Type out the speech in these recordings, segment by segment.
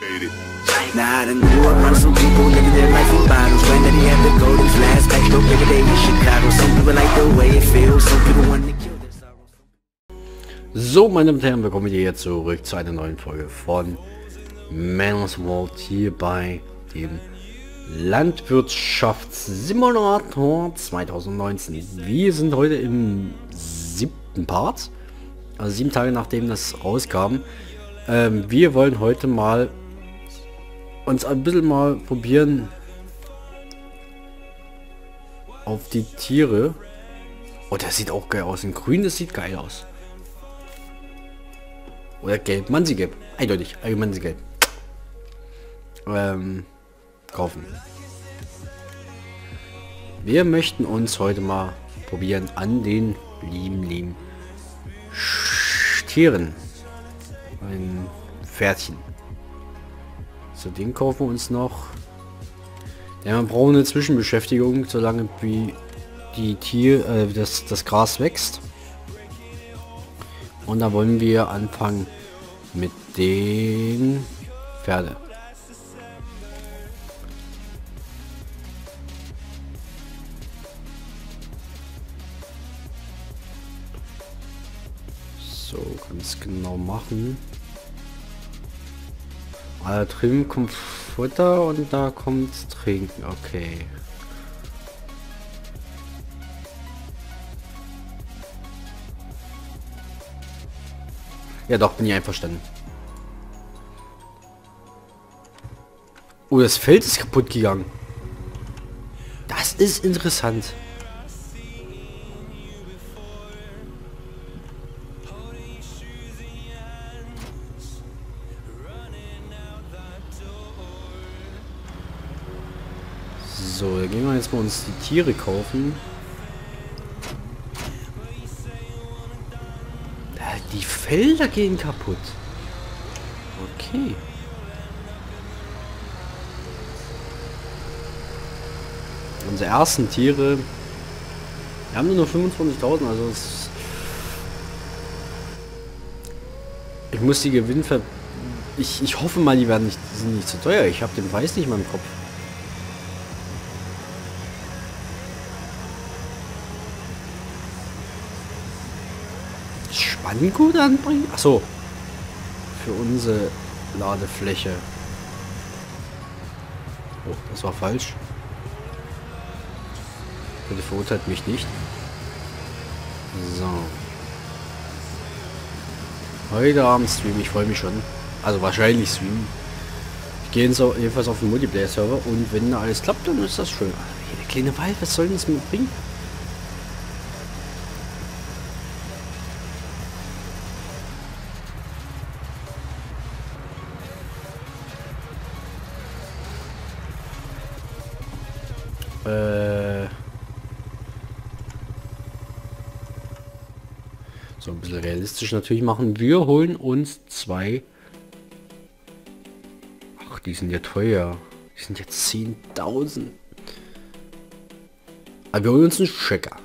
Nah, I done grew up around some people living their life in bottles. Granddaddy had the golden flask, back no bigger day in Chicago. Some people like the way it feels, some people want to kill their. So, meine Damen und Herren, willkommen hier zurück zu einer neuen Folge von Man's World hier bei dem Landwirtschaftssimulator 2019. Wir sind heute im siebten Part, also sieben Tage nachdem das rauskam. Ähm, wir wollen heute mal uns ein bisschen mal probieren auf die Tiere. Oh, das sieht auch geil aus. In grün, das sieht geil aus. Oder gelb. Mansi-gelb. Eindeutig. Mansi-gelb. Ähm, kaufen. Wir möchten uns heute mal probieren an den lieben, lieben Tieren. Ein Pferdchen. So, den kaufen wir uns noch. Ja, man braucht eine Zwischenbeschäftigung, solange wie die Tier, äh, das, das Gras wächst. Und da wollen wir anfangen mit den Pferde. So, ganz genau machen. Ah, drüben kommt Futter und da kommt Trinken. Okay. Ja doch, bin ich einverstanden. Oh, das Feld ist kaputt gegangen. Das ist interessant. Uns die Tiere kaufen. Äh, Die Felder gehen kaputt. Okay. Unsere ersten Tiere. Wir haben nur noch 25.000, also es Ich muss die Gewinnver... Ich, ich hoffe mal, die werden nicht, sind nicht zu teuer. Ich habe den Preis nicht mal im Kopf. Spanngut anbringen? Achso. Für unsere Ladefläche. Oh, das war falsch. Bitte verurteilt mich nicht. So. Heute Abend streamen, ich freue mich schon. Also wahrscheinlich streamen. Ich gehe jetzt jedenfalls auf den Multiplayer-Server und wenn alles klappt, dann ist das schön. Ach, der kleine Wald, was soll denn das mir bringen? Äh so ein bisschen realistisch natürlich machen. Wir holen uns zwei. Ach, die sind ja teuer. Die sind jetzt 10.000. Aber wir holen uns einen Checker.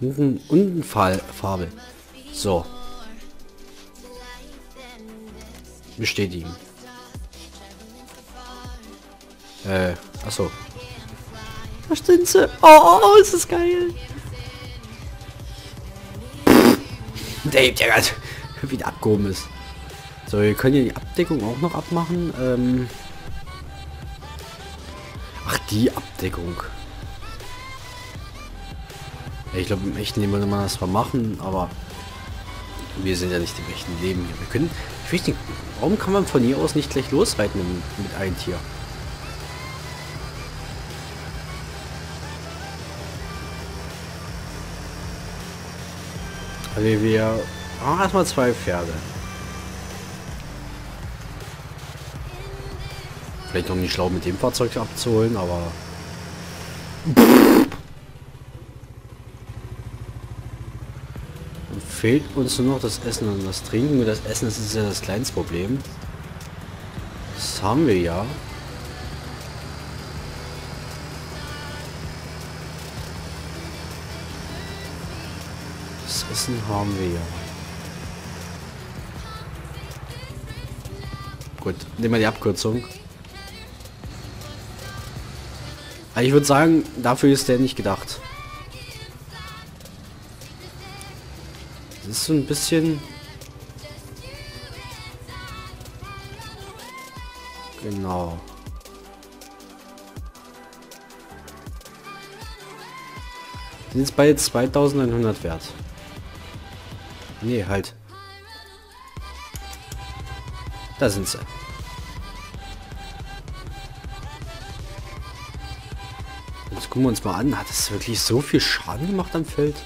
Und ein- Farbe. So. Bestätigen. Äh, achso. Da sind sie. Oh, ist das geil. Der hebt ja ganz, wie der abgehoben ist. So, wir können hier die Abdeckung auch noch abmachen. Ähm Ach, die Abdeckung. Ich glaube, im echten Leben würde man das zwar machen, aber wir sind ja nicht im echten Leben hier. Wir können, ich weiß nicht, warum kann man von hier aus nicht gleich losreiten mit, mit einem Tier? Also wir haben erstmal zwei Pferde. Vielleicht noch nicht schlau mit dem Fahrzeug abzuholen, aber... Dann fehlt uns nur noch das Essen und das Trinken. Und das Essen das ist ja das kleinste Problem. Das haben wir ja. Das Essen haben wir ja. Gut, nehmen wir die Abkürzung. Aber ich würde sagen, dafür ist der nicht gedacht. Ist so ein bisschen... Genau. Sind jetzt bei 2100 wert. Nee, halt. Da sind sie. Jetzt gucken wir uns mal an. Hat es wirklich so viel Schaden gemacht am Feld?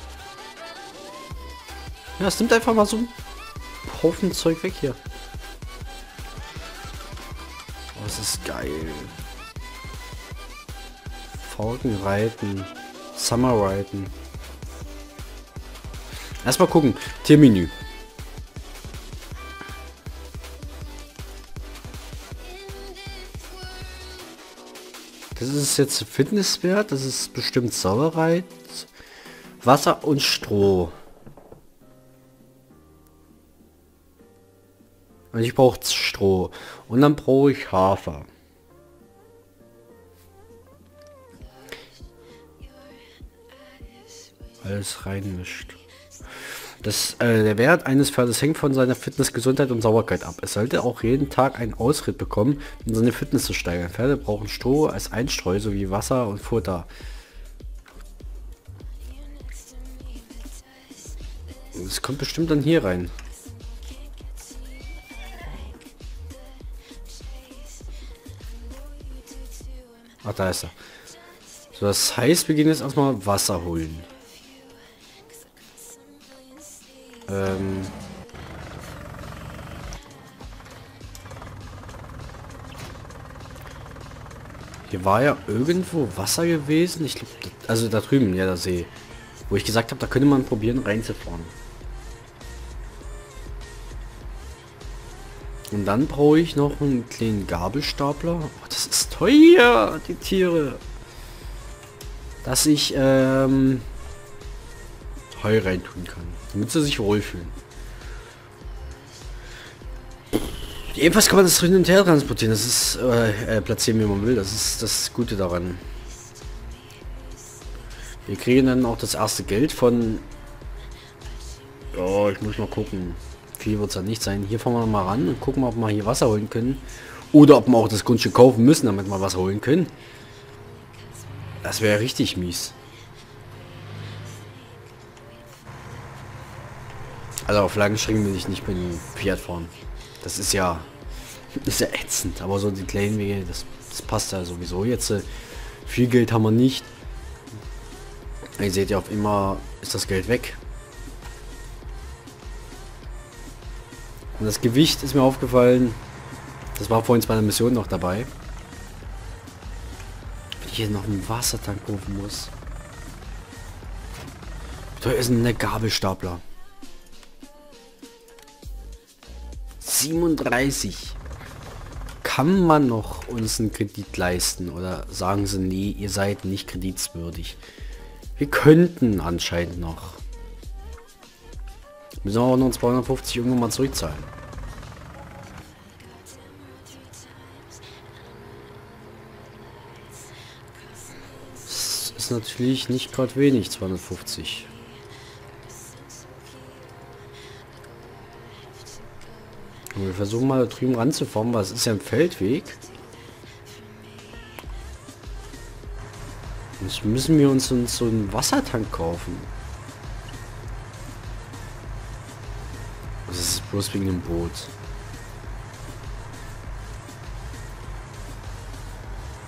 Ja, es nimmt einfach mal so einen Haufen Zeug weg hier. Oh, das ist geil. Falken reiten. Summer reiten. Erstmal gucken. Tiermenü. Das ist jetzt Fitnesswert. Das ist bestimmt Sauerei. Wasser und Stroh. Und ich brauche Stroh. Und dann brauche ich Hafer. Alles reinmischt. Das, äh, der Wert eines Pferdes hängt von seiner Fitness, Gesundheit und Sauberkeit ab. Es sollte auch jeden Tag einen Ausritt bekommen, um seine Fitness zu steigern. Pferde brauchen Stroh als Einstreu sowie Wasser und Futter. Es kommt bestimmt dann hier rein. Da ist er. So, das heißt, wir gehen jetzt erstmal Wasser holen. Ähm... Hier war ja irgendwo Wasser gewesen. Ich glaube, also da drüben, ja, der See. Wo ich gesagt habe, da könnte man probieren reinzufahren. Und dann brauche ich noch einen kleinen Gabelstapler. Oh, das ist teuer, die Tiere. Dass ich ähm, Heu reintun kann. Damit sie sich wohlfühlen. Jedenfalls kann man das hin und her transportieren. Das ist äh, äh, platzieren, wie man will. Das ist das Gute daran. Wir kriegen dann auch das erste Geld von... Oh, ich muss mal gucken. Viel wird es ja nicht sein. Hier fahren wir mal ran und gucken, ob wir hier Wasser holen können. Oder ob wir auch das Grundstück kaufen müssen, damit wir Wasser holen können. Das wäre richtig mies. Also auf langen Strecken will ich nicht mit dem Pferd fahren. Das ist ja, ist ja ätzend. Aber so die kleinen Wege, das, das passt ja sowieso. Jetzt äh, viel Geld haben wir nicht. Ihr seht ja auf immer ist das Geld weg. Und das Gewicht ist mir aufgefallen. Das war vorhin bei der Mission noch dabei. Wenn ich hier noch einen Wassertank rufen muss. Da ist ein Gabelstapler. 37. Kann man noch uns einen Kredit leisten? Oder sagen sie, nee, ihr seid nicht kreditswürdig? Wir könnten anscheinend noch. Müssen wir auch noch 250 irgendwann mal zurückzahlen. Ist natürlich nicht gerade wenig, 250. Wir versuchen mal da drüben ranzufahren, weil es ist ja ein Feldweg. Jetzt müssen wir uns so einen Wassertank kaufen. Das ist bloß wegen dem Boot.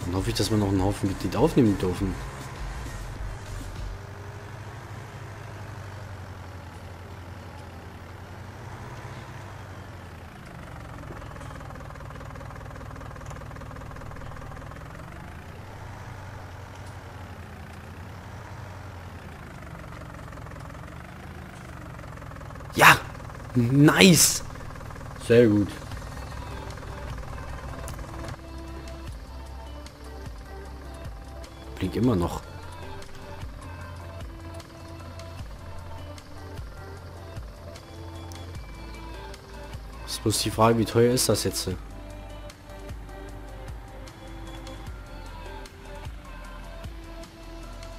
Dann hoffe ich, dass wir noch einen Haufen Kredit aufnehmen dürfen. Ja! Nice! Sehr gut. Blink immer noch. Das Ist bloß die Frage, wie teuer ist das jetzt?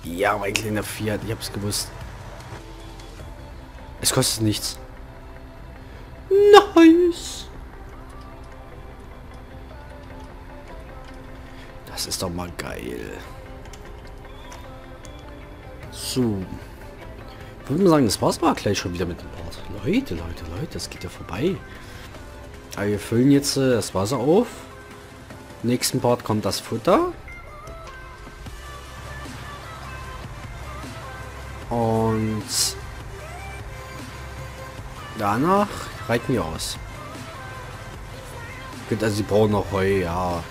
Ja, mein kleiner Fiat, ich hab's gewusst. Es kostet nichts. Nice. Das ist doch mal geil. So. Ich würde mal sagen, das war's mal gleich schon wieder mit dem Part. Leute, Leute, Leute, das geht ja vorbei. Aber wir füllen jetzt äh, das Wasser auf. Nächsten Part kommt das Futter. Und danach reiten wir aus. Gut, also sie brauchen noch Heu, ja.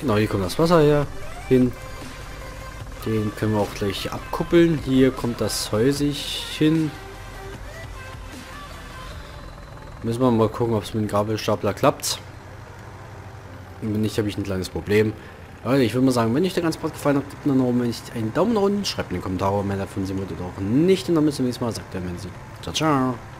Genau, hier kommt das Wasser her hin. Den können wir auch gleich abkuppeln. Hier kommt das Heu sich hin. Müssen wir mal gucken, ob es mit dem Gabelstapler klappt. wenn nicht, habe ich ein kleines Problem. Leute, ich würde mal sagen, wenn euch der ganze Part gefallen hat, gebt mir noch einen Daumen nach unten, schreibt in den Kommentaren, wenn ihr davon sehen würdet oder auch nicht. Und dann bis zum nächsten Mal, sagt der Menzi. Ciao, ciao.